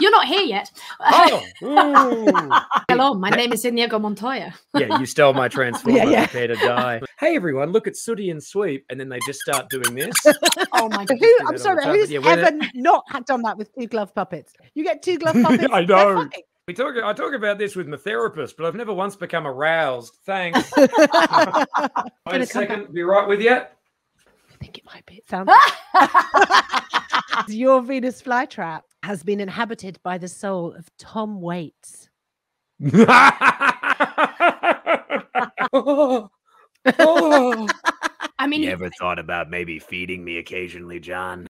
You're not here yet. Oh. Hello, my name is Inigo Montoya. yeah, you stole my transformer. Yeah, yeah. Prepare to die. Hey everyone, look at Sooty and Sweep, and then they just start doing this. Oh my Who, do that all I'm sorry, who's but yeah, when ever not had done that with two glove puppets? You get two glove puppets. I they're know. We talk. I talk about this with my therapist, but I've never once become aroused. Thanks. Wait a come second. Be right with you. I think it might be. It sounds. Your Venus flytrap has been inhabited by the soul of Tom Waits. oh, oh. I mean, You ever thought about maybe feeding me occasionally, John?